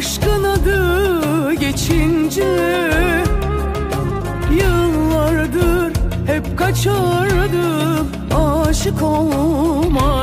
Aşkın adı geçince Yıllardır hep kaçardım Aşık olmak